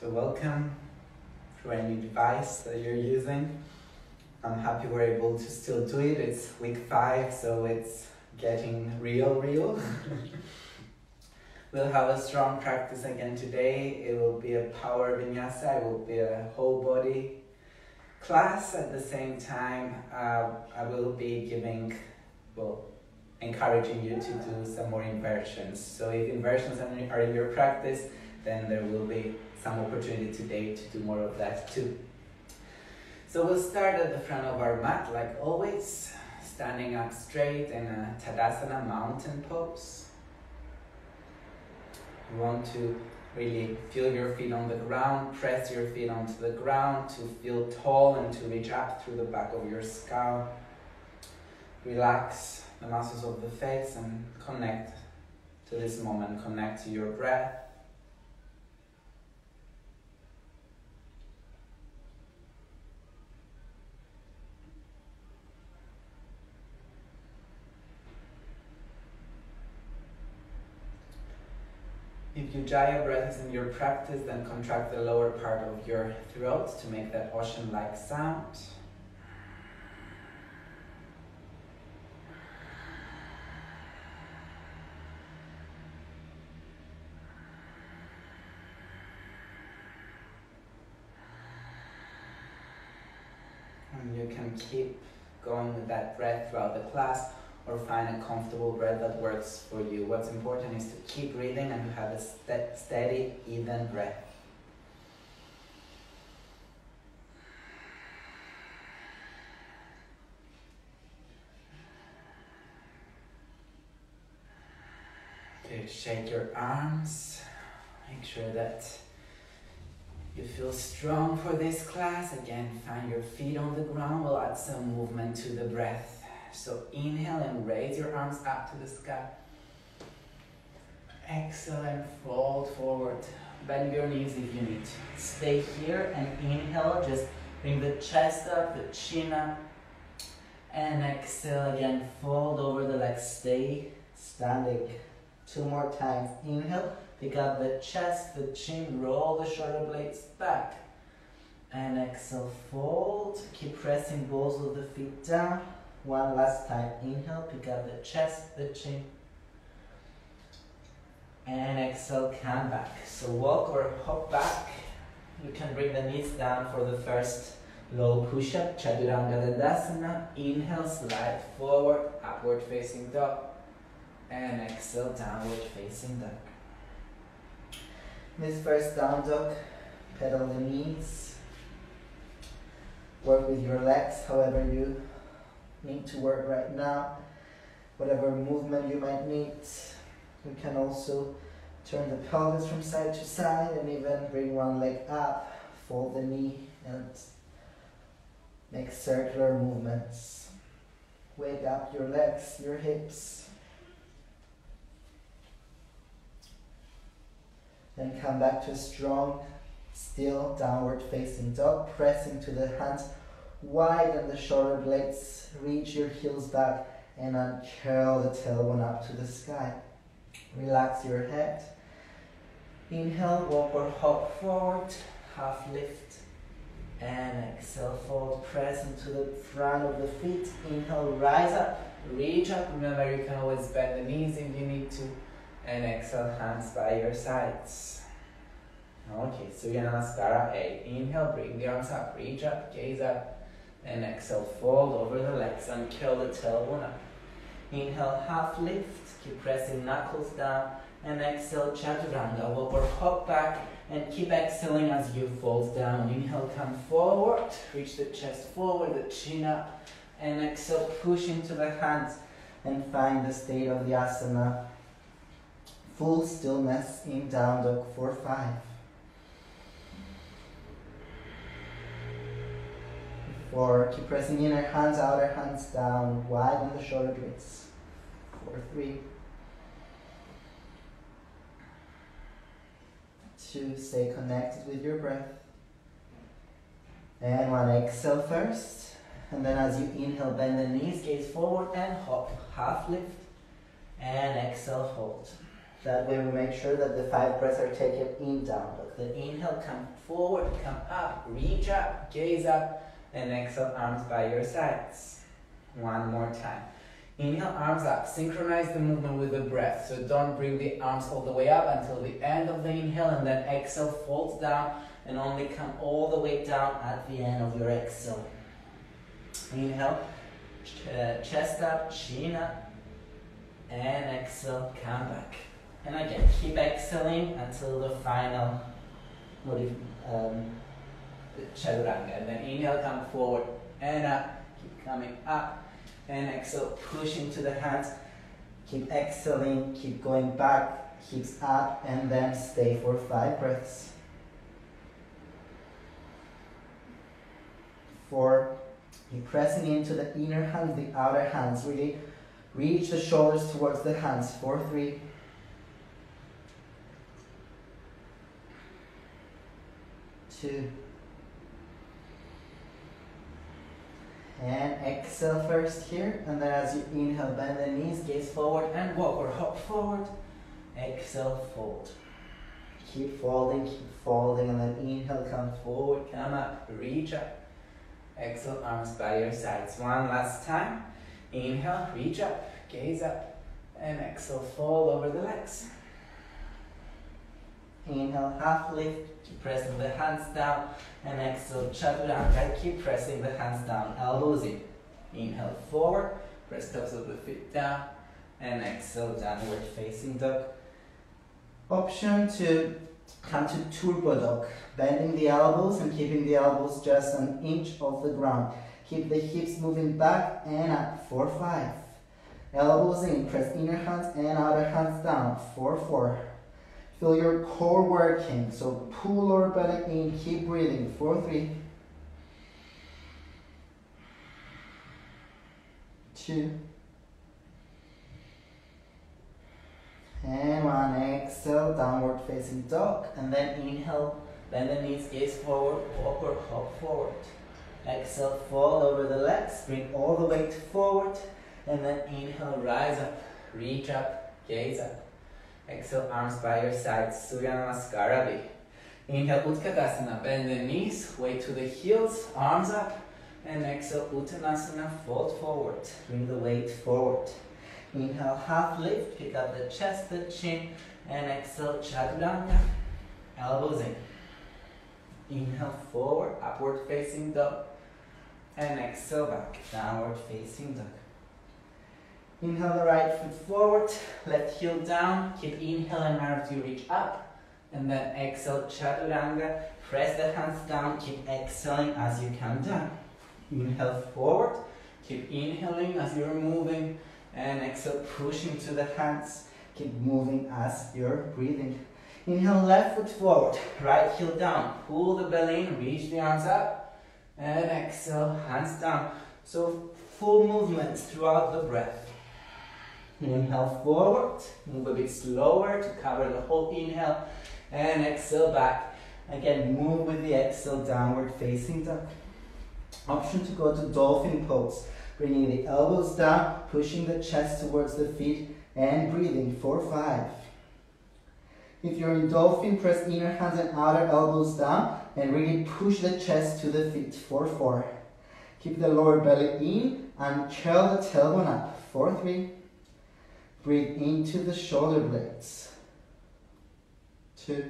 So welcome through any device that you're using. I'm happy we're able to still do it. It's week five, so it's getting real, real. we'll have a strong practice again today. It will be a power vinyasa. It will be a whole body class. At the same time, uh, I will be giving, well, encouraging you to do some more inversions. So if inversions are in your practice, then there will be some opportunity today to do more of that too. So we'll start at the front of our mat like always, standing up straight in a Tadasana mountain pose. You want to really feel your feet on the ground, press your feet onto the ground to feel tall and to reach up through the back of your skull. Relax the muscles of the face and connect to this moment, connect to your breath. If Ujjayi breath is in your practice, then contract the lower part of your throat to make that ocean-like sound. And you can keep going with that breath throughout the class or find a comfortable breath that works for you. What's important is to keep breathing and have a st steady, even breath. Okay, shake your arms. Make sure that you feel strong for this class. Again, find your feet on the ground. We'll add some movement to the breath. So inhale and raise your arms up to the sky. Exhale and fold forward. Bend your knees if you need to. Stay here and inhale. Just bring the chest up, the chin up. And exhale again. Fold over the legs. Stay standing. Two more times. Inhale. Pick up the chest, the chin. Roll the shoulder blades back. And exhale. Fold. Keep pressing balls of the feet down. One last time. Inhale, pick up the chest, the chin. And exhale, come back. So walk or hop back. You can bring the knees down for the first low push-up, Chaturanga Dandasana. Inhale, slide forward, upward facing dog. And exhale, downward facing dog. This first down dog, pedal the knees. Work with your legs however you need to work right now. Whatever movement you might need. You can also turn the pelvis from side to side and even bring one leg up, fold the knee and make circular movements. Wake up your legs, your hips. Then come back to a strong, still downward facing dog, pressing to the hands Widen the shoulder blades, reach your heels back, and uncurl the tailbone up to the sky. Relax your head. Inhale, walk or hop forward, half lift. And exhale, fold, press into the front of the feet. Inhale, rise up, reach up. Remember, you can always bend the knees if you need to. And exhale, hands by your sides. Okay, so Surya Namaskara A. Inhale, bring the arms up, reach up, gaze up. And exhale, fold over the legs and curl the tailbone up. Inhale, half lift, keep pressing knuckles down. And exhale, chaturanga, or hop back. And keep exhaling as you fold down. Inhale, come forward, reach the chest forward, the chin up. And exhale, push into the hands and find the state of the asana. Full stillness in down dog for five. Four, keep pressing inner hands, outer hands down, widen the shoulder blades. Four, three. Two, stay connected with your breath. And one, exhale first. And then as you inhale, bend the knees, gaze forward and hop. Half lift. And exhale, hold. That way we make sure that the five breaths are taken in down dog. The inhale, come forward, come up, reach up, gaze up, and exhale, arms by your sides. One more time. Inhale, arms up. Synchronize the movement with the breath. So don't bring the arms all the way up until the end of the inhale, and then exhale, fold down, and only come all the way down at the end of your exhale. Inhale, ch uh, chest up, chin up, and exhale, come back. And again, keep exhaling until the final um, chaturanga. And then inhale, come forward and up. Keep coming up. And exhale, push into the hands. Keep exhaling, keep going back, hips up, and then stay for five breaths. Four. Keep pressing into the inner hands, the outer hands. Really reach the shoulders towards the hands. Four, three. two. And exhale first here, and then as you inhale, bend the knees, gaze forward, and walk or hop forward. Exhale, fold. Keep folding, keep folding, and then inhale, come forward, come up, reach up. Exhale, arms by your sides. One last time. Inhale, reach up, gaze up, and exhale, fold over the legs. Inhale, half lift, keep pressing the hands down, and exhale, chaturanga, keep pressing the hands down, elbows in. Inhale, forward, press tops of the feet down, and exhale, downward facing dog. Option to come to turbo dog, bending the elbows and keeping the elbows just an inch off the ground. Keep the hips moving back and up, four, five. Elbows in, press inner hands and outer hands down, four, four. Feel your core working. So pull lower belly in, keep breathing. Four, three, two, and one. Exhale, downward facing dog, and then inhale, bend the knees, gaze forward, or hop forward. Exhale, fall over the legs, bring all the weight forward, and then inhale, rise up, reach up, gaze up. Exhale, arms by your sides, Surya Namaskara. Inhale, Utkatasana, bend the knees, weight to the heels, arms up. And exhale, Uttanasana, fold forward, bring the weight forward. Inhale, half lift, pick up the chest, the chin, and exhale, Chaturanga, elbows in. Inhale, forward, upward facing dog. And exhale, back, downward facing dog. Inhale the right foot forward, left heel down, keep inhaling as you reach up. And then exhale, chaturanga, press the hands down, keep exhaling as you come down. Inhale forward, keep inhaling as you're moving, and exhale, pushing to the hands, keep moving as you're breathing. Inhale, left foot forward, right heel down, pull the belly in, reach the arms up, and exhale, hands down. So full movement throughout the breath. Inhale forward, move a bit slower to cover the whole inhale, and exhale back. Again, move with the exhale, downward facing dog. Option to go to dolphin pose, bringing the elbows down, pushing the chest towards the feet, and breathing for five. If you're in dolphin, press inner hands and outer elbows down, and really push the chest to the feet for four. Keep the lower belly in, and curl the tailbone up for three. Breathe into the shoulder blades. Two.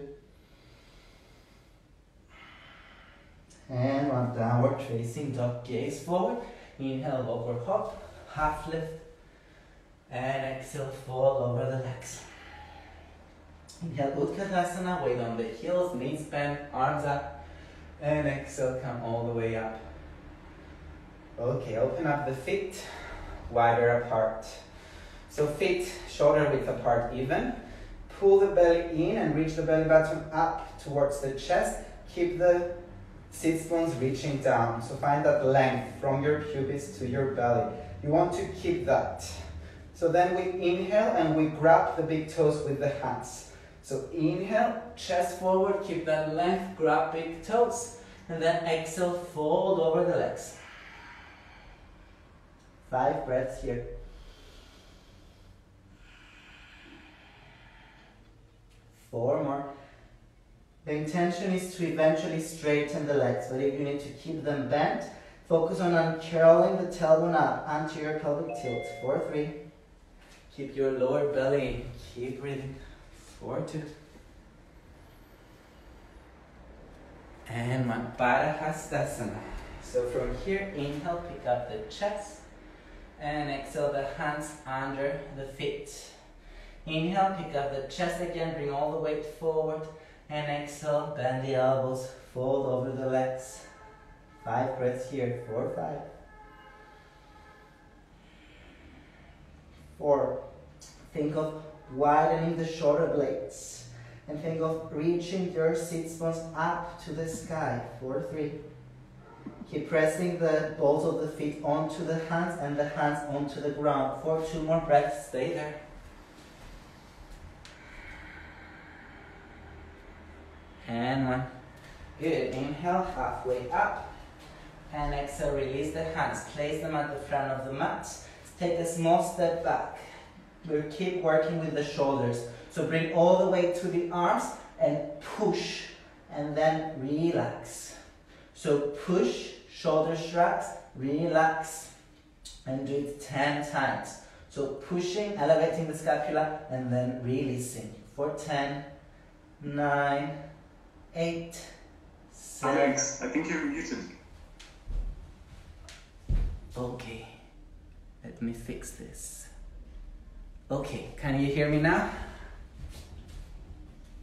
And one downward facing dog, gaze forward. Inhale, over hop, half lift. And exhale, fall over the legs. Inhale, Utkatasana, weight on the heels, knees bend, arms up. And exhale, come all the way up. Okay, open up the feet, wider apart. So feet shoulder width apart even. Pull the belly in and reach the belly button up towards the chest. Keep the sits bones reaching down. So find that length from your pubis to your belly. You want to keep that. So then we inhale and we grab the big toes with the hands. So inhale, chest forward, keep that length, grab big toes. And then exhale, fold over the legs. Five breaths here. Four more. The intention is to eventually straighten the legs, but if you need to keep them bent, focus on uncurling the tailbone up, anterior pelvic tilt, four, three. Keep your lower belly, keep breathing, four, two. And my Padahastasana. So from here, inhale, pick up the chest. And exhale the hands under the feet. Inhale, pick up the chest again, bring all the weight forward. And exhale, bend the elbows, fold over the legs. Five breaths here, four, five. Four. Think of widening the shoulder blades. And think of reaching your sits bones up to the sky. Four, three. Keep pressing the balls of the feet onto the hands and the hands onto the ground. For two more breaths, stay there. And one. Good. Inhale, halfway up. And exhale, release the hands. Place them at the front of the mat. Take a small step back. We'll keep working with the shoulders. So bring all the way to the arms and push. And then relax. So push, shoulder shrugs, relax. And do it 10 times. So pushing, elevating the scapula, and then releasing. For 10, 9, eight, oh, seven. Alex, I think you're muted. Okay, let me fix this. Okay, can you hear me now?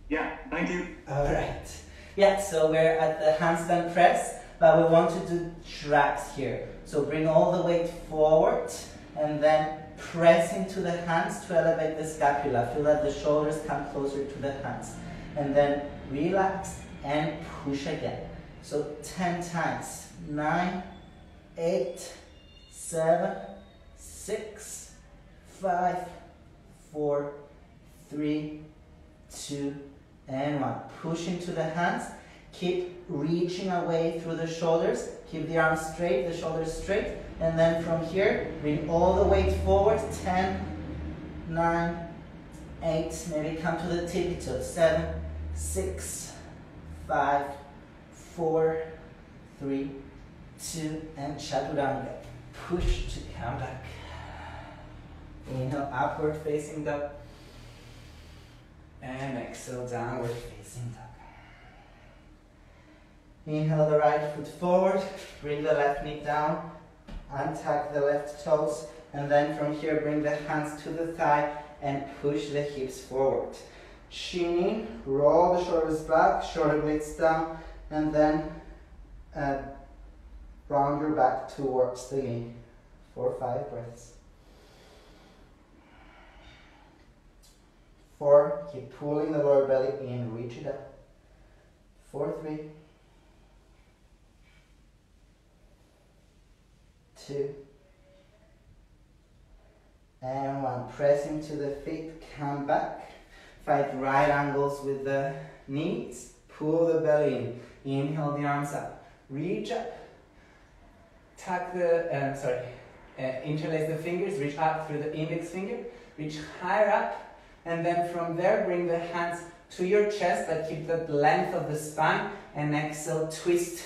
Yeah, thank you. Alright. Yeah, so we're at the handstand press, but we want to do tracks here. So bring all the weight forward and then press into the hands to elevate the scapula. Feel that the shoulders come closer to the hands. And then relax and push again. So 10 times. 9, 8, 7, 6, 5, 4, 3, 2, and 1. Push into the hands. Keep reaching away through the shoulders. Keep the arms straight, the shoulders straight. And then from here, bring all the weight forward. 10, 9, 8, maybe come to the tippy toes. 7, 6, 5, 4, 3, 2, and chaturanga. Push to come back. Inhale, upward facing dog. And exhale, downward facing dog. Inhale the right foot forward, bring the left knee down, untuck the left toes, and then from here bring the hands to the thigh and push the hips forward. Chin roll the shoulders back, shoulder blades down, and then uh, round your back towards the knee. Four, five breaths. Four, keep pulling the lower belly in, reach it up. Four, three. Two. And one, pressing to the feet, come back. Right angles with the knees. Pull the belly in. Inhale the arms up. Reach up. Tuck the, um, sorry, uh, interlace the fingers. Reach up through the index finger. Reach higher up. And then from there, bring the hands to your chest, but keep the length of the spine. And exhale, twist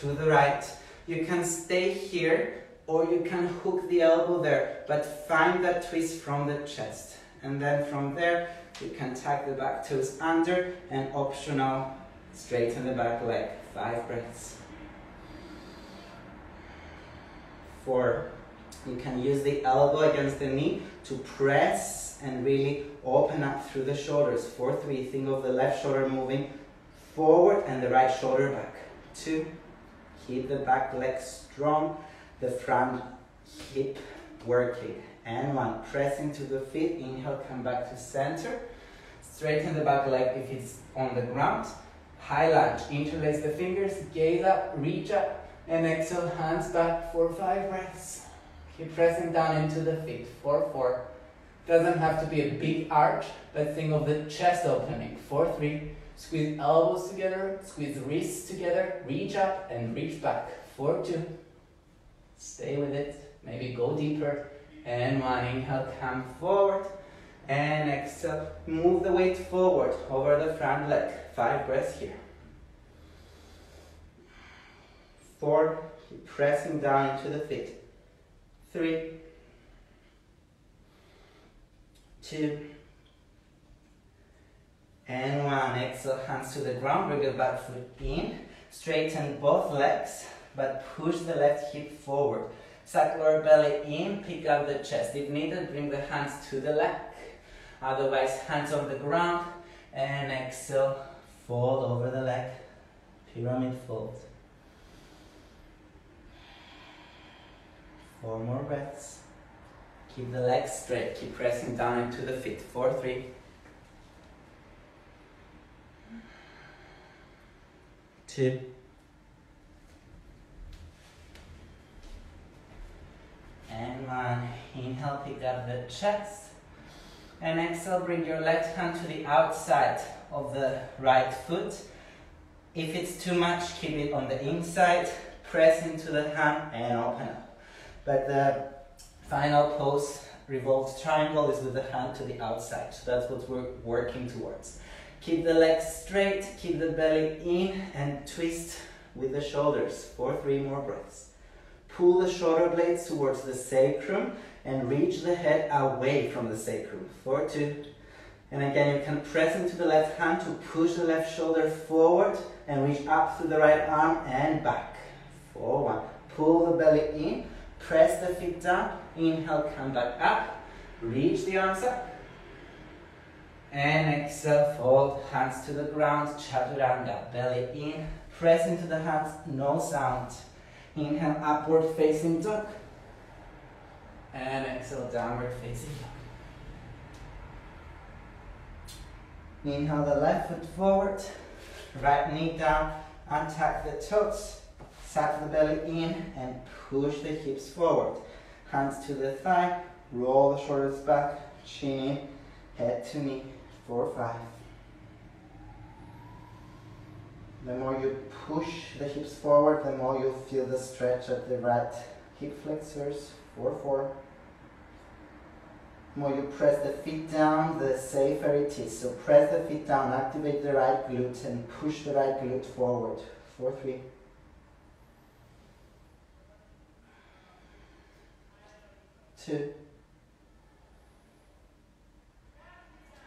to the right. You can stay here or you can hook the elbow there, but find that twist from the chest. And then from there, you can tuck the back toes under and optional straighten the back leg. Five breaths. Four. You can use the elbow against the knee to press and really open up through the shoulders. Four, three. Think of the left shoulder moving forward and the right shoulder back. Two. Keep the back leg strong, the front hip working. And one. Pressing to the feet. Inhale, come back to center. Straighten the back leg if it's on the ground. High lunge. Interlace the fingers. Gaze up. Reach up. And exhale, hands back for five breaths. Keep pressing down into the feet. Four, four. Doesn't have to be a big arch, but think of the chest opening. Four, three. Squeeze elbows together, squeeze wrists together, reach up and reach back. Four, two. Stay with it. Maybe go deeper. And one, inhale, come forward. And exhale, move the weight forward over the front leg. Five breaths here. Four, pressing down into the feet. Three, two, and one. Exhale, hands to the ground, bring the back foot in. Straighten both legs, but push the left hip forward. Suck lower belly in, pick up the chest. If needed, bring the hands to the leg. Otherwise, hands on the ground, and exhale, fold over the leg. Pyramid fold. Four more breaths. Keep the legs straight. Keep pressing down into the feet. Four, three. Two. And one. Inhale, pick up the chest. And exhale, bring your left hand to the outside of the right foot. If it's too much, keep it on the inside. Press into the hand and open up. But the final pose, revolved triangle, is with the hand to the outside. So that's what we're working towards. Keep the legs straight, keep the belly in, and twist with the shoulders for three more breaths. Pull the shoulder blades towards the sacrum and reach the head away from the sacrum. For two. And again, you can press into the left hand to push the left shoulder forward and reach up through the right arm and back. For one. Pull the belly in, press the feet down, inhale, come back up, reach the arms up. And exhale, fold hands to the ground, chaturanga, belly in, press into the hands, no sound. Inhale, upward facing dog. And exhale, downward facing dog. Inhale the left foot forward, right knee down, untuck the toes, suck the belly in and push the hips forward. Hands to the thigh, roll the shoulders back, chin in, head to knee, four, five. The more you push the hips forward, the more you'll feel the stretch at the right hip flexors, four, four. The more you press the feet down, the safer it is. So press the feet down, activate the right glute and push the right glute forward, four, three. Two.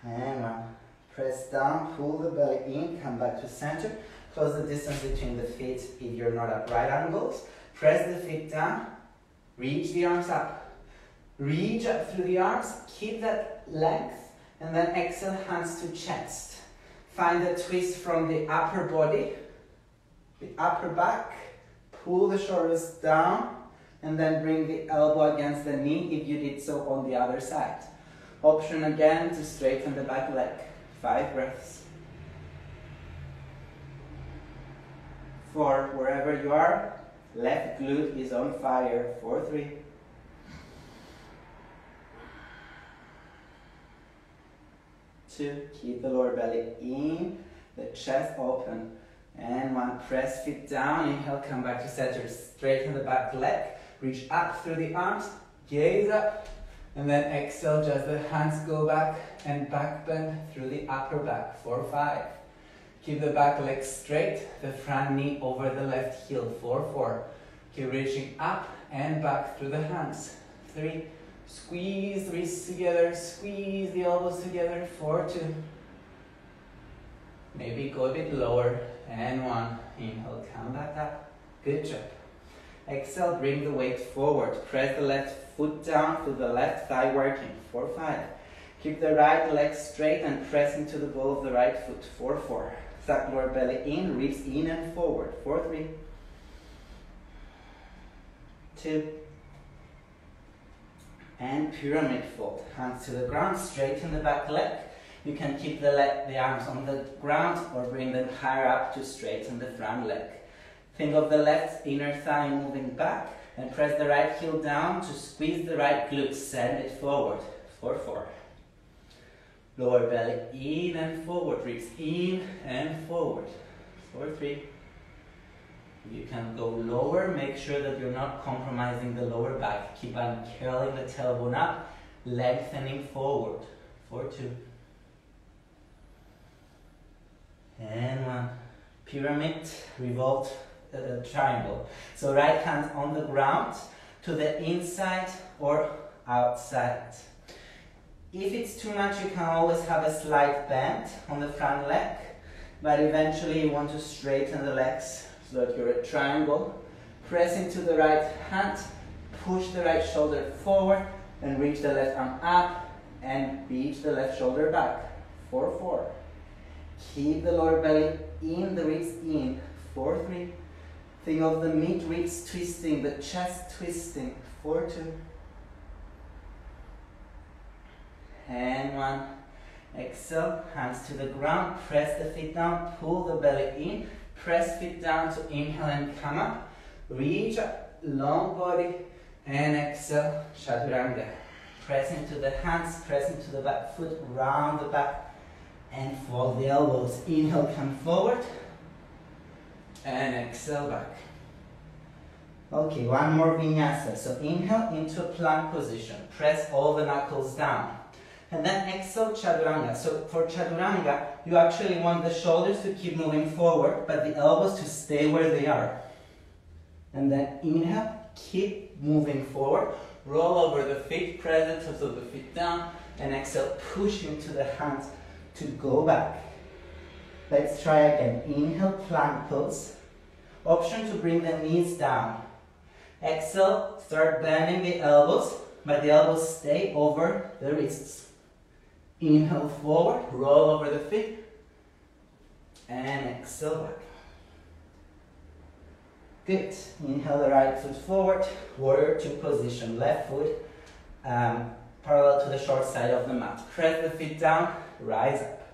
And one. Press down, pull the belly in, come back to center. Close the distance between the feet if you're not at right angles. Press the feet down, reach the arms up. Reach up through the arms, keep that length, and then exhale, hands to chest. Find the twist from the upper body, the upper back. Pull the shoulders down, and then bring the elbow against the knee if you did so on the other side. Option again to straighten the back leg. Five breaths. Four, wherever you are, left glute is on fire. Four, three. Two, keep the lower belly in, the chest open. And one, press feet down, inhale, come back to center, straighten the back leg, reach up through the arms, gaze up, and then exhale, just the hands go back and back bend through the upper back, four, five. Keep the back leg straight, the front knee over the left heel, four, four. Keep reaching up and back through the hands, three. Squeeze the wrists together, squeeze the elbows together, four, two. Maybe go a bit lower, and one. Inhale, come back up. Good job. Exhale, bring the weight forward. Press the left foot down to the left thigh working. Four, five. Keep the right leg straight and press into the ball of the right foot. Four, four. Suck lower belly in, ribs in and forward. Four, three. Two. And pyramid fold. Hands to the ground, straighten the back leg. You can keep the, leg, the arms on the ground or bring them higher up to straighten the front leg. Think of the left inner thigh moving back and press the right heel down to squeeze the right glute, send it forward. Four, four. Lower belly in and forward, ribs in and forward. Four, three. You can go lower, make sure that you're not compromising the lower back. Keep on curling the tailbone up, lengthening forward. for two. And one. Pyramid, revolved uh, triangle. So right hand on the ground to the inside or outside. If it's too much, you can always have a slight bend on the front leg, but eventually you want to straighten the legs so that you're a triangle. Press into the right hand, push the right shoulder forward, and reach the left arm up, and reach the left shoulder back. 4, 4. Keep the lower belly in, the ribs in. 4, 3. Think of the mid ribs twisting, the chest twisting. 4, 2. And 1. Exhale, hands to the ground, press the feet down, pull the belly in, press feet down to inhale and come up. Reach up, long body, and exhale, chaturanga. Press into the hands, press into the back foot, round the back, and fold the elbows. Inhale, come forward, and exhale back. Okay, one more vinyasa. So inhale into a plank position. Press all the knuckles down. And then exhale chaturanga. So for chaturanga, you actually want the shoulders to keep moving forward, but the elbows to stay where they are. And then inhale, keep moving forward. Roll over the feet, press the toes of the feet down, and exhale, push into the hands to go back. Let's try again. Inhale, plank pose. Option to bring the knees down. Exhale, start bending the elbows, but the elbows stay over the wrists. Inhale forward, roll over the feet, and exhale back. Good. Inhale the right foot forward, warrior two position. Left foot um, parallel to the short side of the mat. Press the feet down, rise up.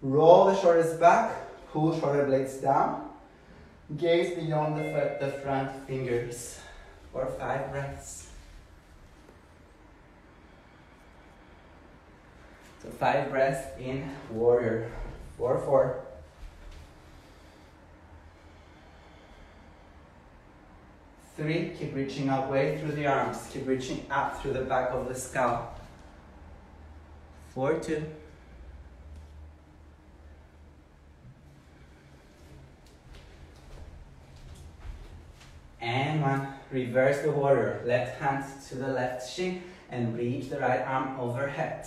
Roll the shoulders back, pull shoulder blades down. Gaze beyond the, the front fingers for five breaths. So five breaths in warrior. Four, four. Three, keep reaching up way through the arms. Keep reaching up through the back of the skull. Four, two. And one. Reverse the warrior. Left hand to the left shin and reach the right arm overhead.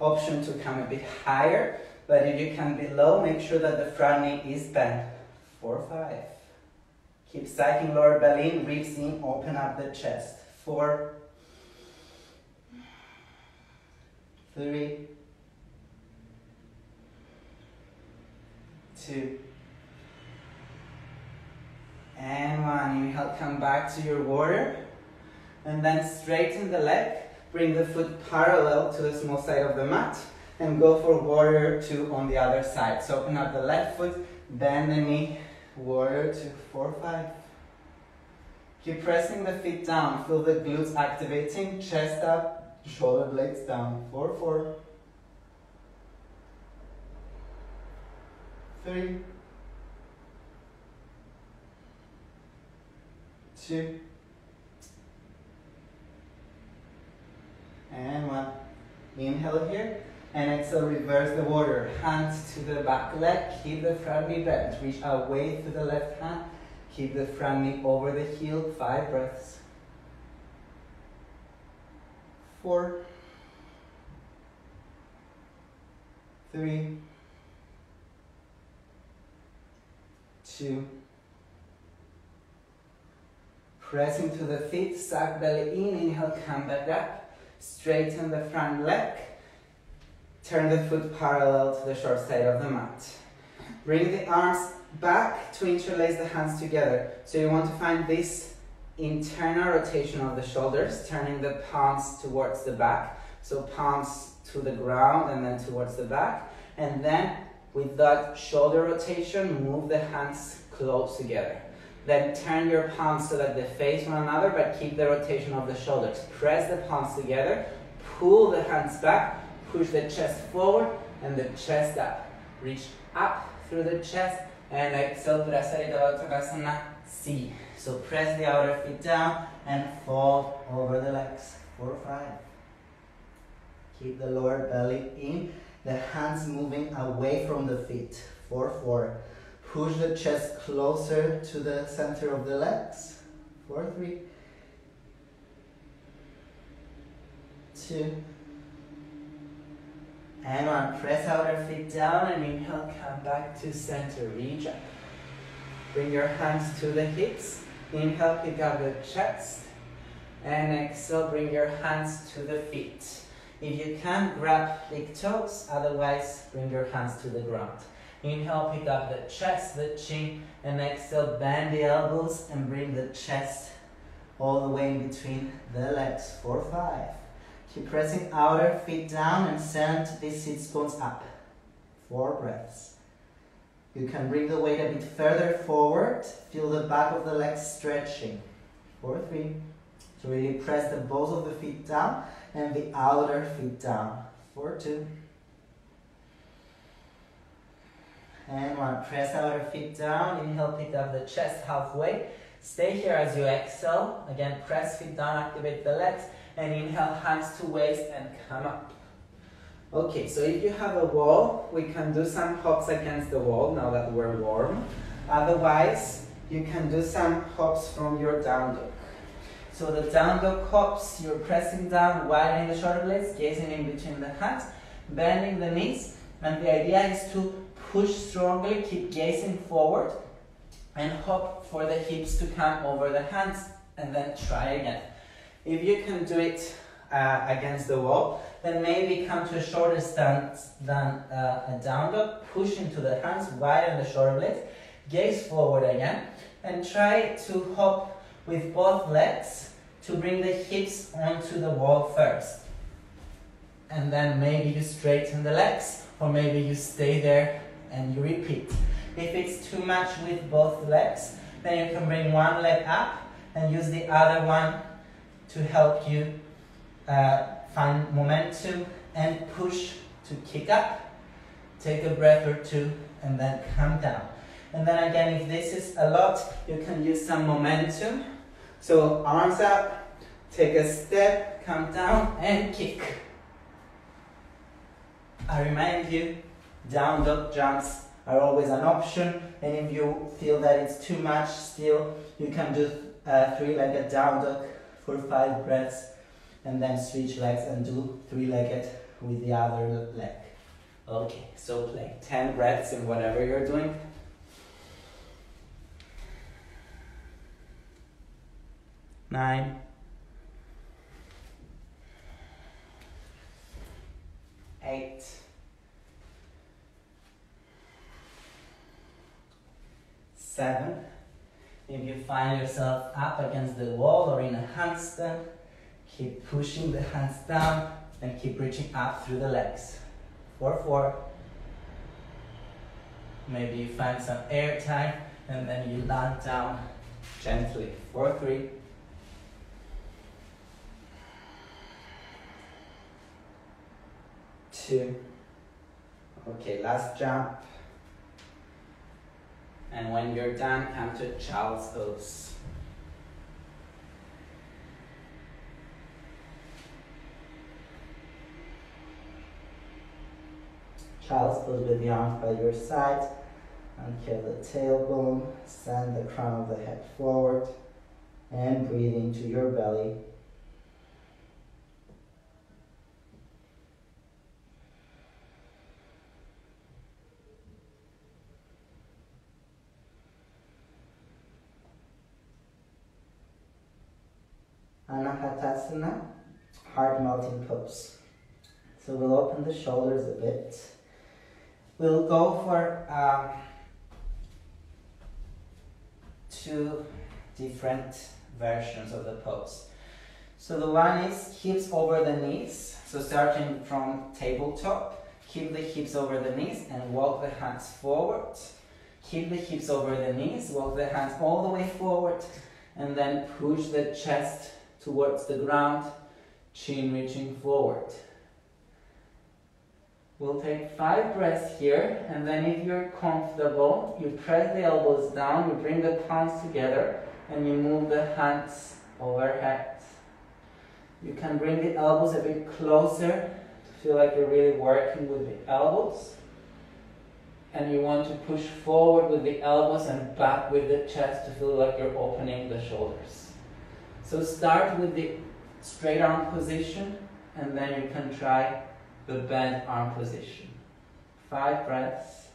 Option to come a bit higher, but if you come below, make sure that the front knee is bent. Four, five. Keep cycling lower belly in, ribs in, open up the chest. Four, three, two, and one. Inhale, come back to your warrior. And then straighten the leg. Bring the foot parallel to the small side of the mat. And go for warrior two on the other side. So open up the left foot, bend the knee, warrior two, four, five. Keep pressing the feet down. Feel the glutes activating, chest up, shoulder blades down. Four, four. Three. two, and one. Inhale here, and exhale, reverse the warrior. Hands to the back leg, keep the front knee bent. Reach away to the left hand, keep the front knee over the heel. Five breaths. Four, three, two, Press into the feet, suck belly in, inhale, come back up. Straighten the front leg. Turn the foot parallel to the short side of the mat. Bring the arms back to interlace the hands together. So you want to find this internal rotation of the shoulders, turning the palms towards the back. So palms to the ground and then towards the back. And then with that shoulder rotation, move the hands close together. Then turn your palms so that they face one another, but keep the rotation of the shoulders. Press the palms together, pull the hands back, push the chest forward and the chest up. Reach up through the chest and exhale Prasarita Uttanasana C. So press the outer feet down and fold over the legs. Four, five. Keep the lower belly in, the hands moving away from the feet. 4 4. Push the chest closer to the center of the legs. 4 3. 2. And one. Press outer feet down and inhale, come back to center. Reach up. Bring your hands to the hips. Inhale, pick up the chest. And exhale, bring your hands to the feet. If you can, grab big toes, otherwise, bring your hands to the ground. Inhale, pick up the chest, the chin, and exhale, bend the elbows and bring the chest all the way in between the legs. Four, five. Keep pressing outer feet down and send these sit bones up. Four breaths. You can bring the weight a bit further forward. Feel the back of the legs stretching. Four, three. So really press the balls of the feet down and the outer feet down. Four, two. And one. Press our feet down. Inhale, pick up the chest halfway. Stay here as you exhale. Again, press feet down, activate the legs. And inhale, hands to waist and come up. Okay, so if you have a wall, we can do some hops against the wall now that we're warm. Otherwise, you can do some hops from your down dog. So the down dog hops, you're pressing down, widening the shoulder blades, gazing in between the hands, bending the knees, and the idea is to push strongly, keep gazing forward, and hop for the hips to come over the hands, and then try again. If you can do it uh, against the wall, then maybe come to a shorter stance than uh, a down dog. Push into the hands, widen the shoulder blades, gaze forward again, and try to hop with both legs to bring the hips onto the wall first. And then maybe you straighten the legs, or maybe you stay there and you repeat. If it's too much with both legs, then you can bring one leg up and use the other one to help you uh, find momentum and push to kick up. Take a breath or two and then come down. And then again, if this is a lot, you can use some momentum. So arms up, take a step, come down and kick. I remind you, down dog jumps are always an option and if you feel that it's too much still, you can do uh, three-legged down dog for five breaths and then switch legs and do three-legged with the other leg. Okay, so play 10 breaths in whatever you're doing. Nine. Eight. Seven. If you find yourself up against the wall or in a handstand, keep pushing the hands down and keep reaching up through the legs. Four, four. Maybe you find some air time and then you land down gently. Four, three. Two. Okay, last jump. And when you're done, come to child's pose. Child's pose with the arms by your side. Uncurl the tailbone, send the crown of the head forward, and breathe into your belly. Anahatasana, heart melting pose. So we'll open the shoulders a bit. We'll go for um, two different versions of the pose. So the one is hips over the knees. So starting from tabletop, keep the hips over the knees and walk the hands forward. Keep the hips over the knees, walk the hands all the way forward, and then push the chest towards the ground, chin reaching forward. We'll take five breaths here, and then if you're comfortable, you press the elbows down, you bring the palms together, and you move the hands overhead. You can bring the elbows a bit closer to feel like you're really working with the elbows. And you want to push forward with the elbows and back with the chest to feel like you're opening the shoulders. So start with the straight arm position and then you can try the bent arm position. Five breaths.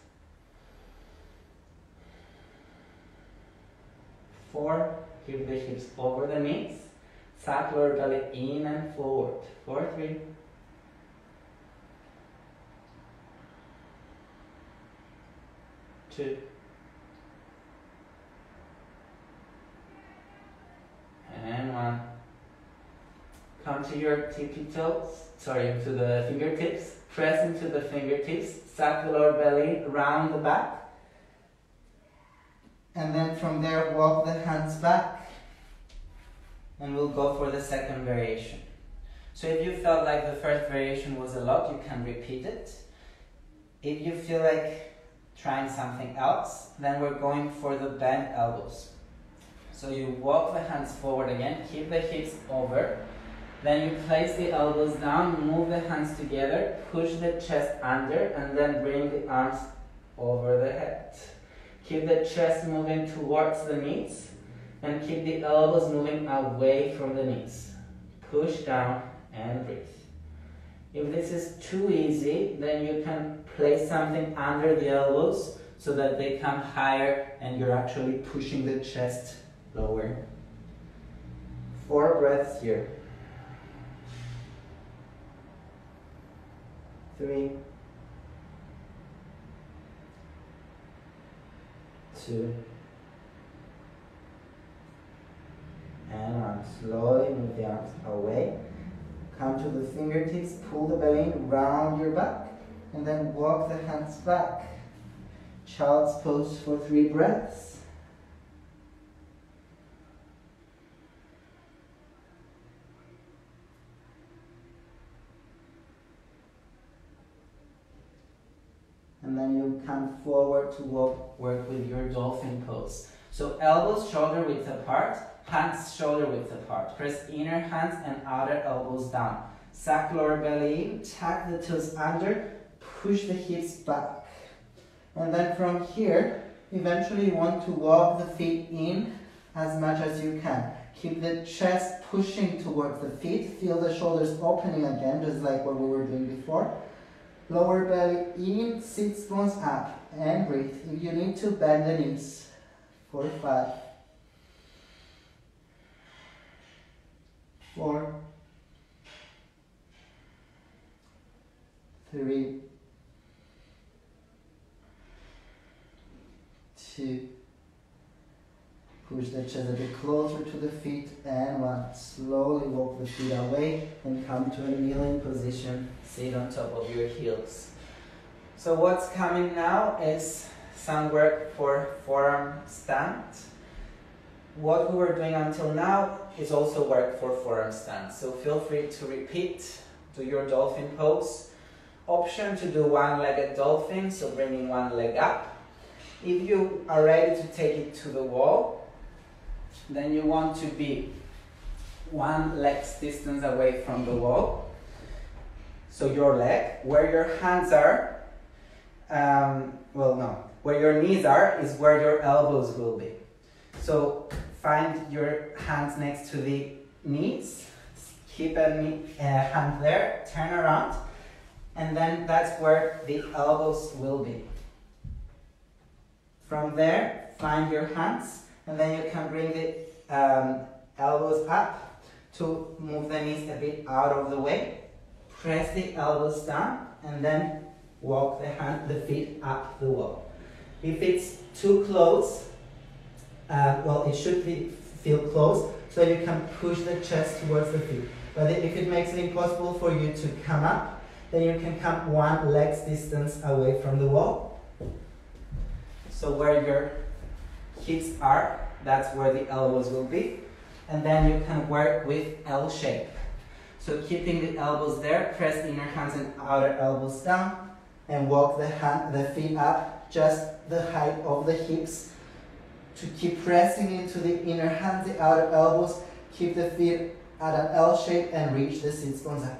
Four, keep the hips over the knees. Sack lower belly in and forward. Four, three. Two. And one. Come to your tippy toes, sorry, to the fingertips. Press into the fingertips. suck the lower belly around the back. And then from there, walk the hands back. And we'll go for the second variation. So if you felt like the first variation was a lot, you can repeat it. If you feel like trying something else, then we're going for the bent elbows. So you walk the hands forward again, keep the hips over, then you place the elbows down, move the hands together, push the chest under, and then bring the arms over the head. Keep the chest moving towards the knees, and keep the elbows moving away from the knees. Push down and breathe. If this is too easy, then you can place something under the elbows so that they come higher and you're actually pushing the chest lower. Four breaths here. Three, two, and one. Slowly move the arms away. Come to the fingertips, pull the belly round your back, and then walk the hands back. Child's pose for three breaths. And then you come forward to walk, work with your dolphin pose. So elbows shoulder width apart, hands shoulder width apart. Press inner hands and outer elbows down. Sack lower belly in, tuck the toes under, push the hips back. And then from here, eventually you want to walk the feet in as much as you can. Keep the chest pushing towards the feet. Feel the shoulders opening again, just like what we were doing before. Lower belly in, sits bones up, and breathe. If you need to, bend the knees. For five, four, three, two. Push the chest a bit closer to the feet, and one. Slowly walk the feet away and come to a kneeling position sit on top of your heels. So what's coming now is some work for forearm stand. What we were doing until now is also work for forearm stand. So feel free to repeat, do your dolphin pose. Option to do one-legged dolphin, so bringing one leg up. If you are ready to take it to the wall, then you want to be one leg's distance away from the wall. So your leg, where your hands are, um, well, no, where your knees are is where your elbows will be. So find your hands next to the knees, keep a knee, uh, hand there, turn around, and then that's where the elbows will be. From there, find your hands, and then you can bring the um, elbows up to move the knees a bit out of the way press the elbows down, and then walk the, hand, the feet up the wall. If it's too close, uh, well, it should be, feel close, so you can push the chest towards the feet. But if it makes it impossible for you to come up, then you can come one leg's distance away from the wall. So where your hips are, that's where the elbows will be. And then you can work with L shape. So keeping the elbows there, press inner hands and outer elbows down, and walk the, hand, the feet up just the height of the hips. To keep pressing into the inner hands, the outer elbows, keep the feet at an L shape and reach the sits bones up.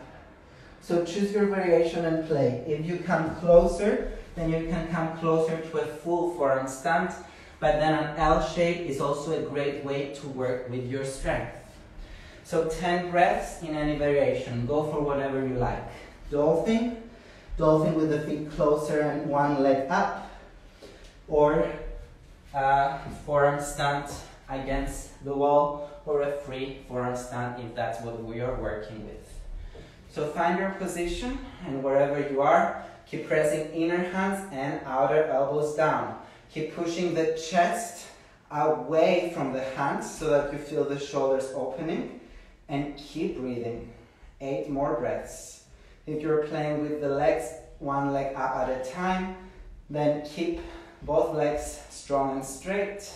So choose your variation and play. If you come closer, then you can come closer to a full forearm stand, but then an L shape is also a great way to work with your strength. So 10 breaths in any variation. Go for whatever you like. Dolphin, dolphin with the feet closer and one leg up, or uh, forearm stand against the wall, or a free forearm stand if that's what we are working with. So find your position and wherever you are, keep pressing inner hands and outer elbows down. Keep pushing the chest away from the hands so that you feel the shoulders opening and keep breathing. Eight more breaths. If you're playing with the legs, one leg up at a time, then keep both legs strong and straight.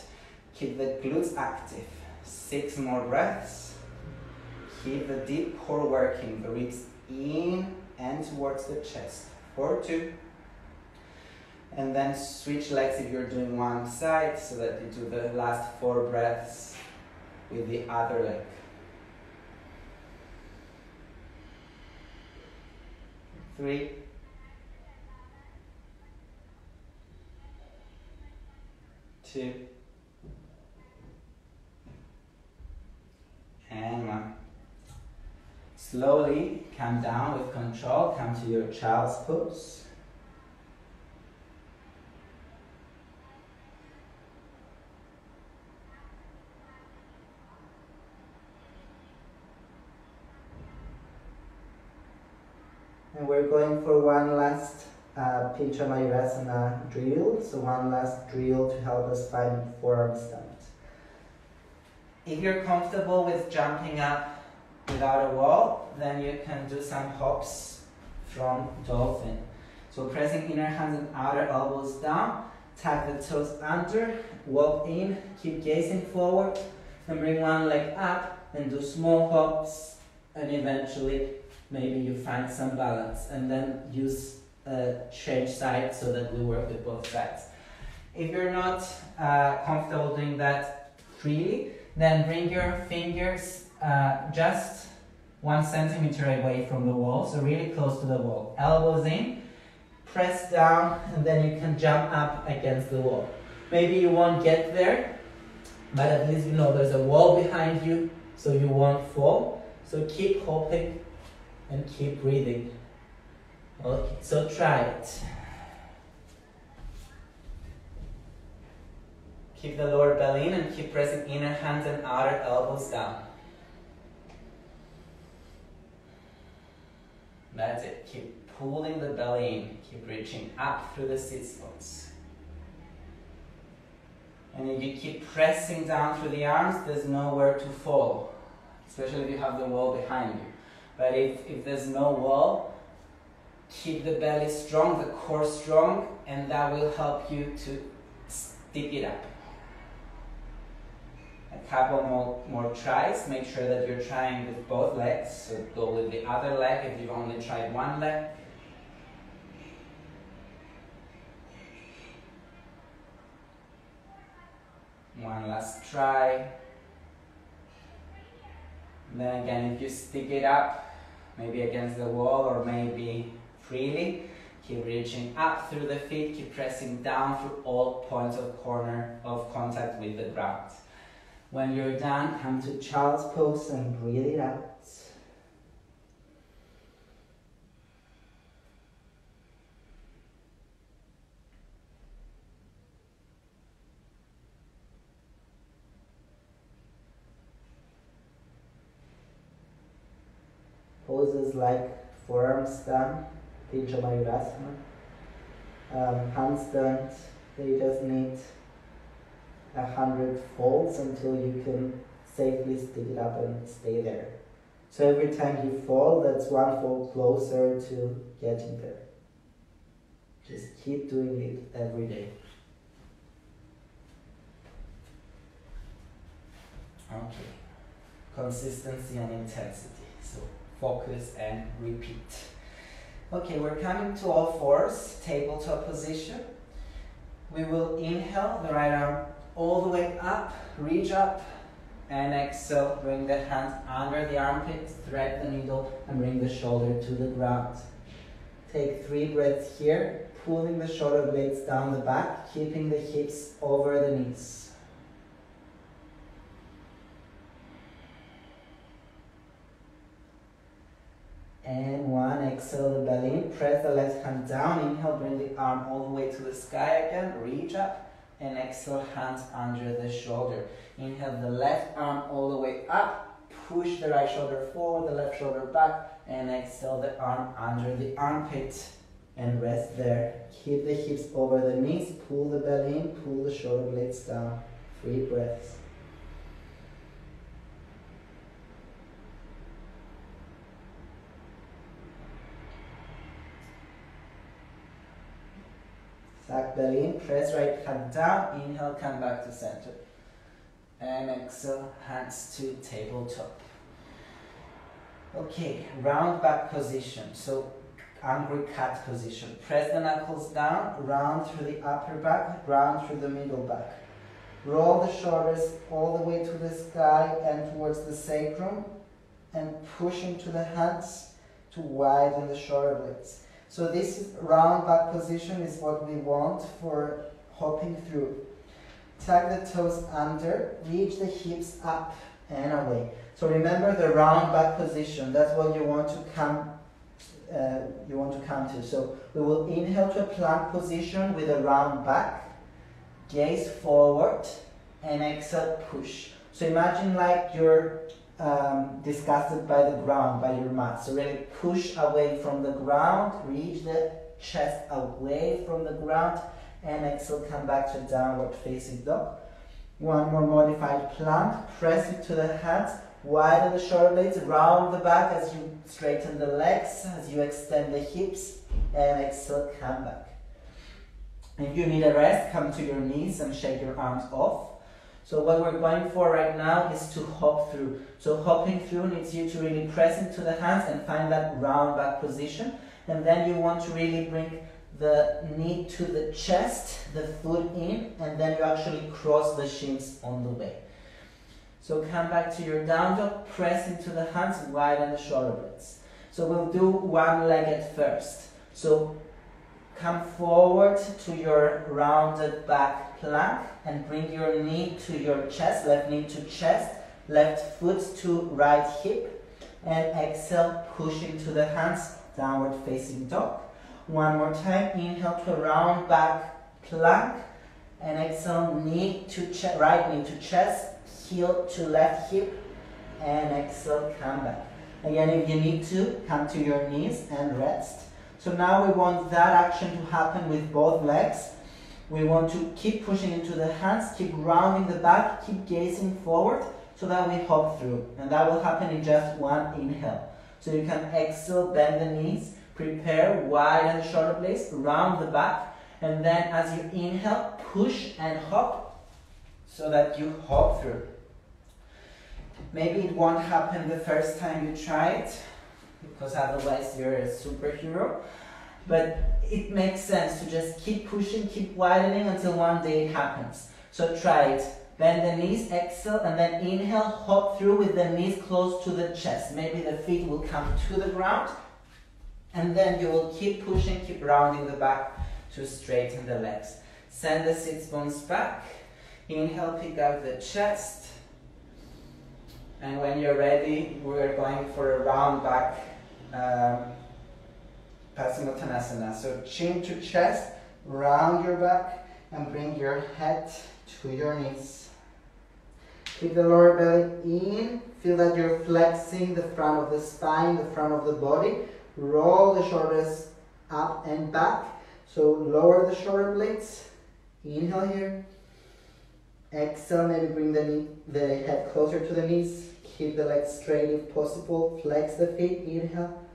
Keep the glutes active. Six more breaths. Keep the deep core working, the ribs in and towards the chest. Four, two. And then switch legs if you're doing one side so that you do the last four breaths with the other leg. Three. Two. And one. Slowly come down with control, come to your child's pose. And we're going for one last Pincha Mayurasana drill. So one last drill to help us find forearm stand. If you're comfortable with jumping up without a wall, then you can do some hops from dolphin. So pressing inner hands and outer elbows down, tap the toes under, walk in, keep gazing forward, and bring one leg up and do small hops, and eventually maybe you find some balance, and then use a change side so that we work with both sides. If you're not uh, comfortable doing that freely, then bring your fingers uh, just one centimeter away from the wall, so really close to the wall. Elbows in, press down, and then you can jump up against the wall. Maybe you won't get there, but at least you know there's a wall behind you, so you won't fall. So keep hoping and keep breathing. Okay, so try it. Keep the lower belly in and keep pressing inner hands and outer elbows down. That's it. Keep pulling the belly in. Keep reaching up through the sit bones. And if you keep pressing down through the arms, there's nowhere to fall, especially if you have the wall behind you. But if, if there's no wall, keep the belly strong, the core strong, and that will help you to stick it up a couple more, more tries. Make sure that you're trying with both legs. So go with the other leg if you've only tried one leg. One last try. And then again, if you stick it up, maybe against the wall or maybe freely, keep reaching up through the feet, keep pressing down through all points of corner of contact with the ground. When you're done, come to child's pose and breathe it out. Poses like forearm stand, Pincha Mayurasana. Um, handstand, they just need a hundred folds until you can safely stick it up and stay there. So every time you fall, that's one fold closer to getting there. Just keep doing it every day. Okay. Consistency and intensity. So focus and repeat. Okay, we're coming to all fours, tabletop position. We will inhale the right arm all the way up, reach up, And exhale, bring the hands under the armpit, thread the needle, and bring the shoulder to the ground. Take three breaths here, pulling the shoulder blades down the back, keeping the hips over the knees. And one, exhale the belly in, press the left hand down, inhale, bring the arm all the way to the sky again, reach up, and exhale, hands under the shoulder. Inhale the left arm all the way up, push the right shoulder forward, the left shoulder back, and exhale the arm under the armpit and rest there. Keep the hips over the knees, pull the belly in, pull the shoulder blades down. Three breaths. Sack belly in, press right hand down, inhale, come back to center. And exhale, hands to tabletop. Okay, round back position. So angry cat position. Press the knuckles down, round through the upper back, round through the middle back. Roll the shoulders all the way to the sky and towards the sacrum and push into the hands to widen the shoulder blades. So this round back position is what we want for hopping through. Tuck the toes under, reach the hips up and away. So remember the round back position. That's what you want to come uh, you want to come to. So we will inhale to a plank position with a round back, gaze forward, and exhale push. So imagine like you're um, disgusted by the ground, by your mat. So really push away from the ground, reach the chest away from the ground, and exhale, come back to downward facing dog. One more modified plank, press it to the hands, widen the shoulder blades, round the back as you straighten the legs, as you extend the hips, and exhale, come back. If you need a rest, come to your knees and shake your arms off. So what we're going for right now is to hop through. So hopping through needs you to really press into the hands and find that round back position. And then you want to really bring the knee to the chest, the foot in, and then you actually cross the shins on the way. So come back to your down dog, press into the hands, widen the shoulder blades. So we'll do one leg at first. So come forward to your rounded back plank and bring your knee to your chest, left knee to chest, left foot to right hip, and exhale, push into the hands, downward facing dog. One more time, inhale to round back plank, and exhale, knee to chest, right knee to chest, heel to left hip, and exhale, come back. Again, if you need to, come to your knees and rest. So now we want that action to happen with both legs. We want to keep pushing into the hands, keep rounding the back, keep gazing forward so that we hop through. And that will happen in just one inhale. So you can exhale, bend the knees, prepare, widen the shoulder blades, round the back. And then as you inhale, push and hop so that you hop through. Maybe it won't happen the first time you try it, because otherwise you're a superhero. But it makes sense to just keep pushing, keep widening until one day it happens. So try it. Bend the knees, exhale, and then inhale, hop through with the knees close to the chest. Maybe the feet will come to the ground. And then you will keep pushing, keep rounding the back to straighten the legs. Send the sits bones back. Inhale, pick up the chest. And when you're ready, we're going for a round back um, Paschimottanasana. So chin to chest, round your back, and bring your head to your knees. Keep the lower belly in. Feel that you're flexing the front of the spine, the front of the body. Roll the shoulders up and back. So lower the shoulder blades. Inhale here. Exhale, maybe bring the, knee, the head closer to the knees. Keep the legs straight if possible. Flex the feet. Inhale.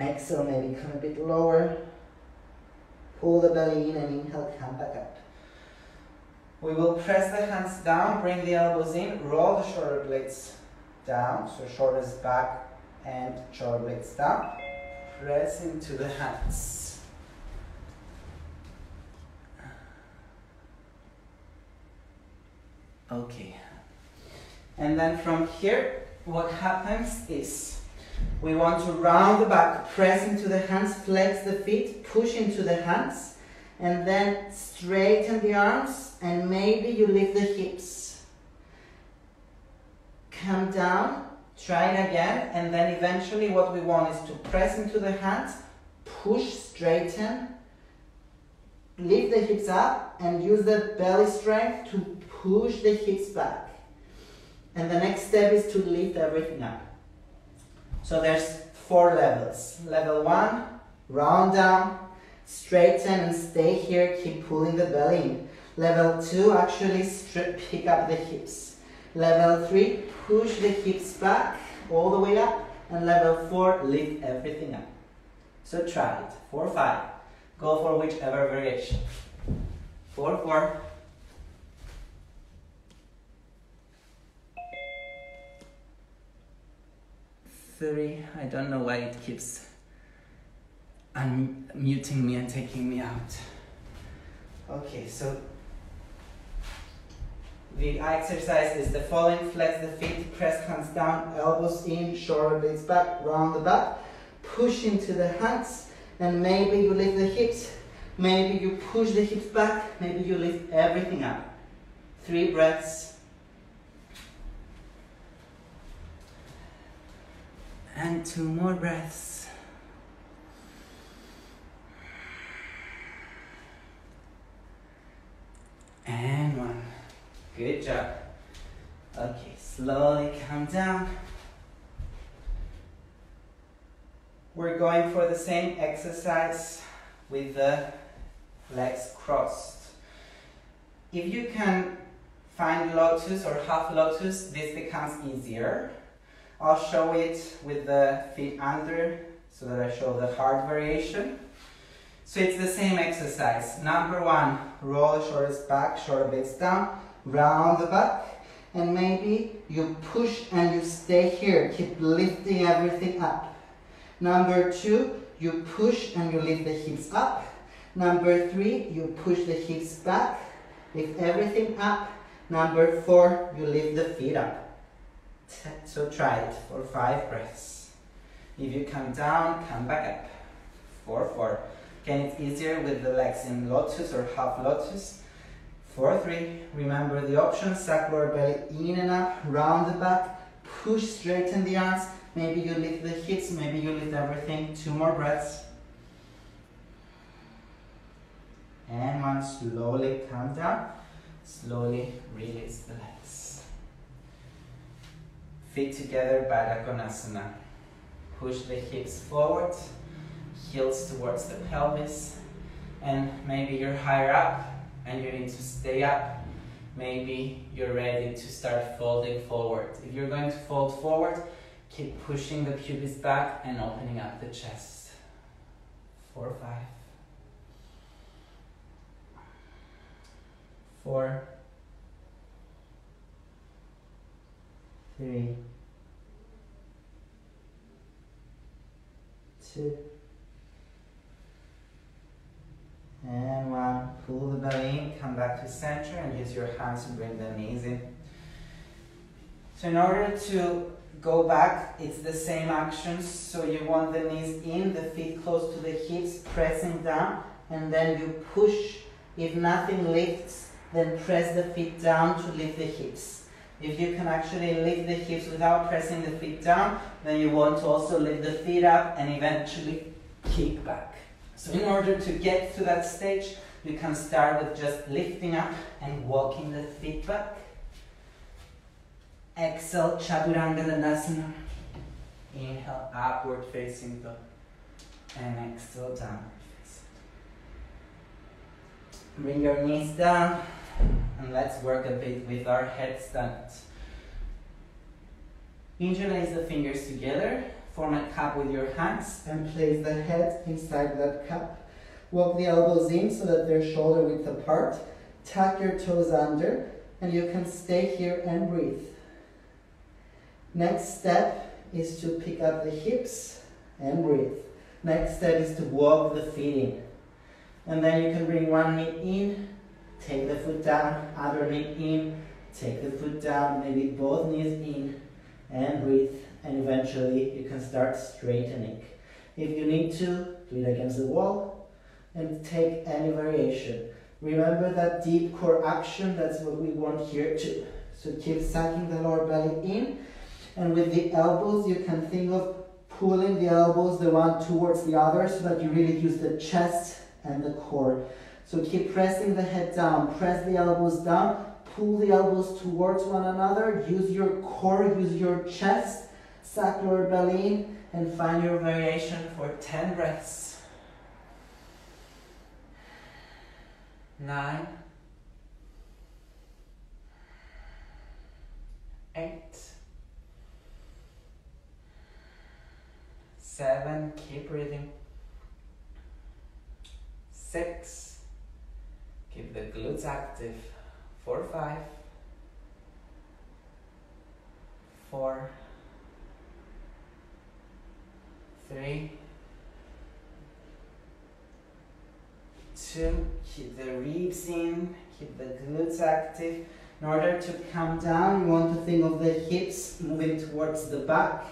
Exhale, maybe come a bit lower. Pull the belly in and inhale, come back up. We will press the hands down, bring the elbows in, roll the shoulder blades down, so shoulders back and shoulder blades down. Press into the hands. Okay. And then from here, what happens is we want to round the back, press into the hands, flex the feet, push into the hands, and then straighten the arms, and maybe you lift the hips. Come down, try it again, and then eventually what we want is to press into the hands, push, straighten, lift the hips up, and use the belly strength to push the hips back. And the next step is to lift everything up. So there's four levels. Level one, round down, straighten and stay here, keep pulling the belly in. Level two, actually strip, pick up the hips. Level three, push the hips back all the way up. And level four, lift everything up. So try it. Four, five. Go for whichever variation. Four, four. Three. I don't know why it keeps unmuting me and taking me out. Okay, so the exercise is the following. Flex the feet, press hands down, elbows in, shoulder blades back, round the back. Push into the hands, and maybe you lift the hips. Maybe you push the hips back. Maybe you lift everything up. Three breaths. And two more breaths. And one. Good job. Okay, slowly come down. We're going for the same exercise with the legs crossed. If you can find lotus or half lotus, this becomes easier. I'll show it with the feet under so that I show the hard variation. So it's the same exercise. Number one, roll the shoulders back, shoulder blades down, round the back, and maybe you push and you stay here. Keep lifting everything up. Number two, you push and you lift the hips up. Number three, you push the hips back, lift everything up. Number four, you lift the feet up. So try it for five breaths. If you come down, come back up. Four, four. Can it's easier with the legs in lotus or half lotus. Four, three. Remember the options, sacral belly in and up, round the back, push, straighten the arms. Maybe you lift the hips, maybe you lift everything. Two more breaths. And one, slowly come down. Slowly release the legs. Feet together, Konasana. Push the hips forward heels towards the pelvis and maybe you're higher up and you need to stay up. Maybe you're ready to start folding forward. If you're going to fold forward keep pushing the pubis back and opening up the chest. Four five. Four three two And one, pull the belly in, come back to center and use your hands to bring the knees in. So in order to go back, it's the same actions. So you want the knees in, the feet close to the hips, pressing down, and then you push. If nothing lifts, then press the feet down to lift the hips. If you can actually lift the hips without pressing the feet down, then you want to also lift the feet up and eventually kick back. So in order to get to that stage, you can start with just lifting up and walking the feet back. Exhale, Chaturanga Dandasana. Inhale, upward facing dog. And exhale, downward facing Bring your knees down and let's work a bit with our headstand. Interlace the fingers together Form a cup with your hands and place the head inside that cup. Walk the elbows in so that they're shoulder width apart. Tuck your toes under and you can stay here and breathe. Next step is to pick up the hips and breathe. Next step is to walk the feet in. And then you can bring one knee in, take the foot down, other knee in, Take the foot down, maybe both knees in, and breathe. And eventually you can start straightening. If you need to, do it against the wall and take any variation. Remember that deep core action, that's what we want here too. So keep sucking the lower belly in, and with the elbows, you can think of pulling the elbows the one towards the other so that you really use the chest and the core. So keep pressing the head down, press the elbows down, pull the elbows towards one another, use your core, use your chest, suck lower belly in, and find your variation for 10 breaths. Nine, eight, seven, keep breathing. Six, keep the glutes active. Four, five, four, three, two, keep the ribs in, keep the glutes active. In order to come down, you want to think of the hips moving towards the back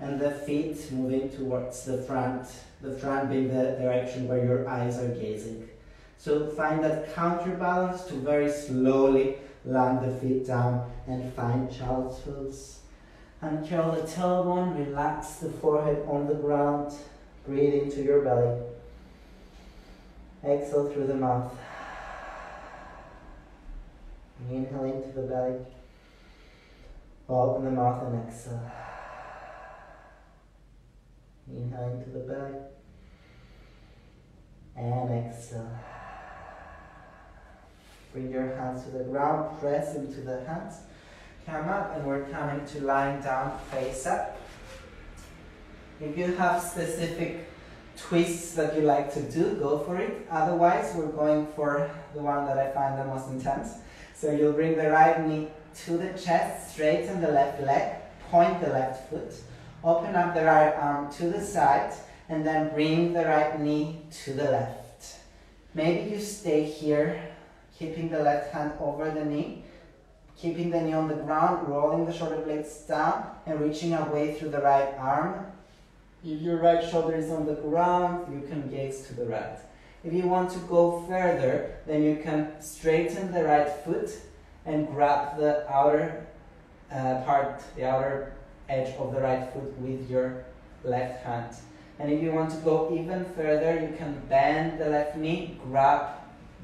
and the feet moving towards the front, the front being the direction where your eyes are gazing. So find that counterbalance to very slowly land the feet down and find child's pose. Uncurl the tailbone, relax the forehead on the ground, breathe into your belly. Exhale through the mouth. Inhale into the belly. Open the mouth and exhale. Inhale into the belly. And exhale. Bring your hands to the ground, press into the hands. Come up and we're coming to lying down face up. If you have specific twists that you like to do, go for it. Otherwise, we're going for the one that I find the most intense. So you'll bring the right knee to the chest, straighten the left leg, point the left foot, open up the right arm to the side, and then bring the right knee to the left. Maybe you stay here, keeping the left hand over the knee, keeping the knee on the ground, rolling the shoulder blades down, and reaching away through the right arm. If your right shoulder is on the ground, you can gaze to the right. If you want to go further, then you can straighten the right foot and grab the outer uh, part, the outer edge of the right foot with your left hand. And if you want to go even further, you can bend the left knee, grab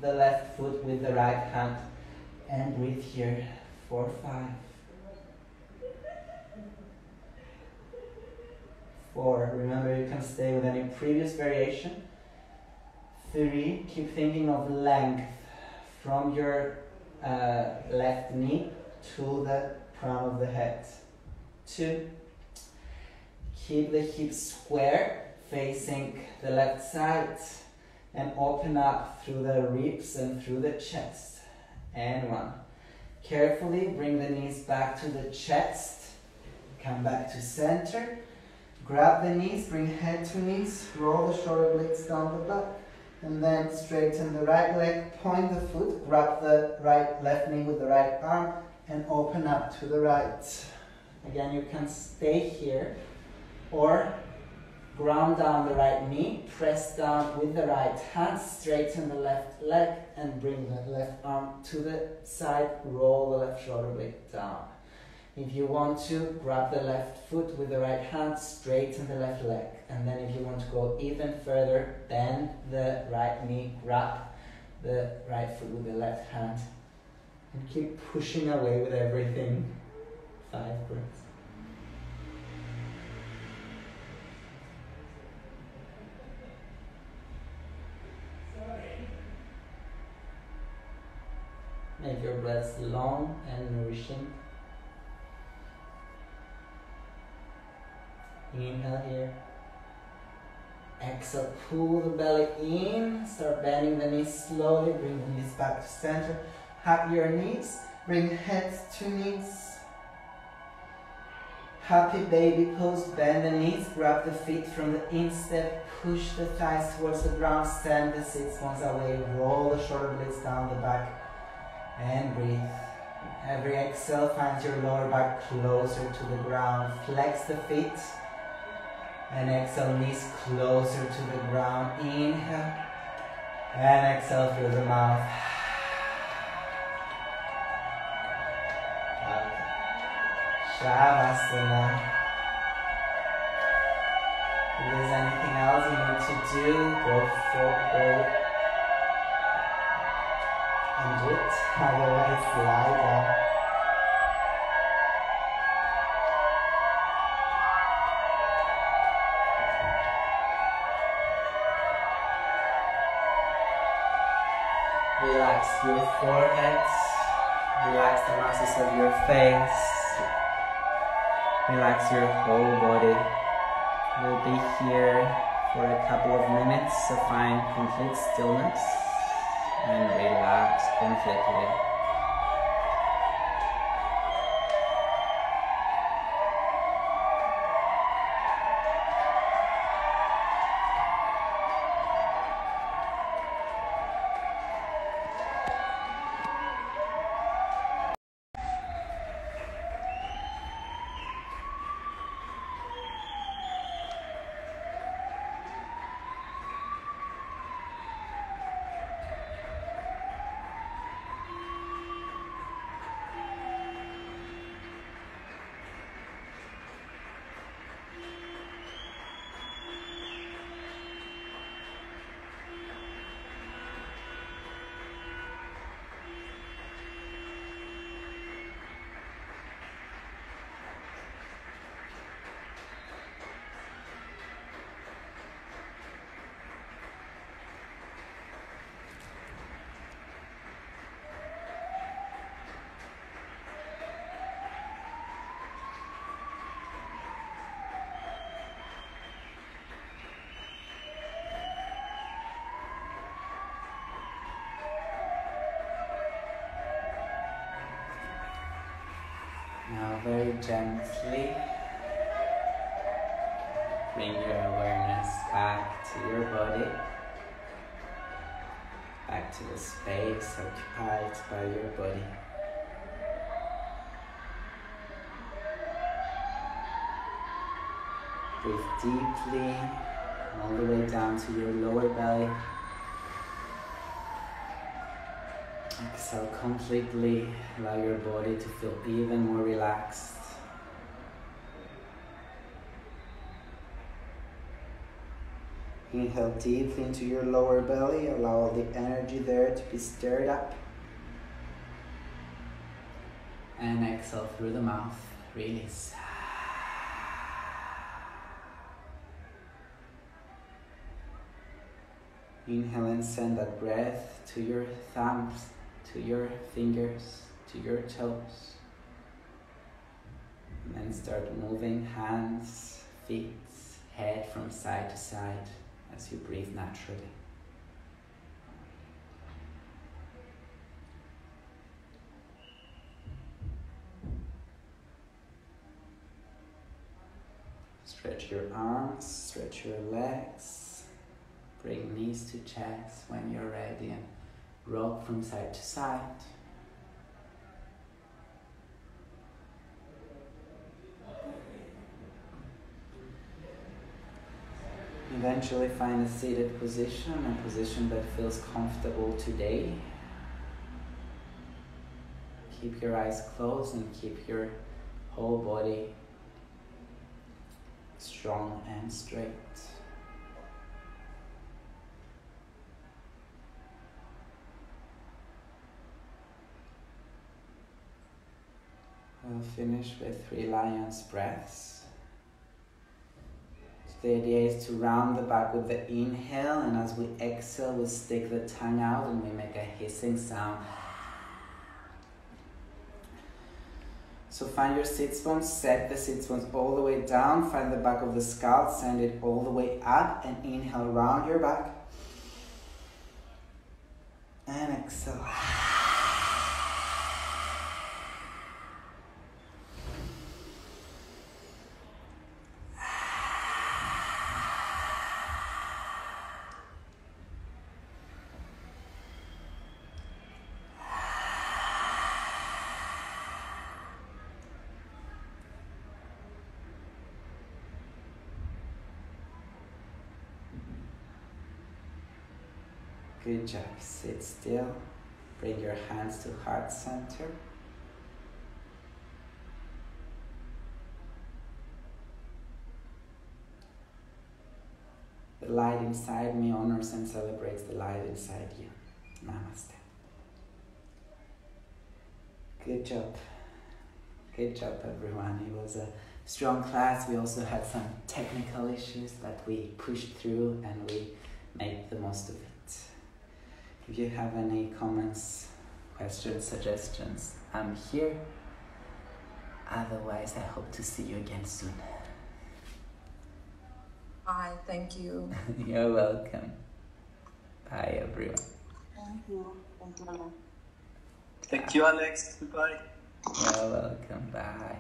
the left foot with the right hand, and breathe here. Four, five. Four. Remember, you can stay with any previous variation. Three. Keep thinking of length from your uh, left knee to the crown of the head. Two. Keep the hips square, facing the left side, and open up through the ribs and through the chest. And one. Carefully bring the knees back to the chest. Come back to center. Grab the knees, bring head to knees, roll the shoulder blades down the back, and then straighten the right leg, point the foot, grab the right left knee with the right arm, and open up to the right. Again, you can stay here, or ground down the right knee, press down with the right hand, straighten the left leg, and bring the left arm to the side, roll the left shoulder blade down. If you want to, grab the left foot with the right hand, straighten the left leg. And then if you want to go even further, bend the right knee, grab the right foot with the left hand. And keep pushing away with everything. Five breaths. Make your breaths long and nourishing. Inhale here. Exhale, pull the belly in. Start bending the knees slowly. Bring the knees back to center. Hug your knees. Bring heads to knees. Happy baby pose. Bend the knees. Grab the feet from the instep. Push the thighs towards the ground. Stand the sits bones away. Roll the shoulder blades down the back. And breathe. Every exhale finds your lower back closer to the ground. Flex the feet. And exhale, knees closer to the ground. Inhale. And exhale through the mouth. Shavasana. If there's anything else you need to do, go for go and it. Otherwise, lie down. Relax your forehead. Relax the muscles of your face. Relax your whole body. We'll be here for a couple of minutes, so find complete stillness and relax completely. Now, very gently, bring your awareness back to your body, back to the space occupied by your body. Breathe deeply all the way down to your lower belly. Exhale completely, allow your body to feel even more relaxed. Inhale deeply into your lower belly, allow all the energy there to be stirred up. And exhale through the mouth, release. Inhale and send that breath to your thumbs, to your fingers, to your toes. And then start moving hands, feet, head from side to side as you breathe naturally. Stretch your arms, stretch your legs. Bring knees to chest when you're ready and rock from side to side. Eventually find a seated position, a position that feels comfortable today. Keep your eyes closed and keep your whole body strong and straight. Finish with three lion's breaths. So the idea is to round the back with the inhale, and as we exhale, we stick the tongue out and we make a hissing sound. So find your sit bones, set the sit bones all the way down, find the back of the skull, send it all the way up, and inhale, round your back. And exhale. Good job. Sit still. Bring your hands to heart center. The light inside me honors and celebrates the light inside you. Namaste. Good job. Good job, everyone. It was a strong class. We also had some technical issues that we pushed through and we made the most of it. If you have any comments, questions, suggestions, I'm here. Otherwise, I hope to see you again soon. Bye. Thank you. You're welcome. Bye, everyone. Thank you. Thank you. Thank you, Alex. Goodbye. You're welcome. Bye.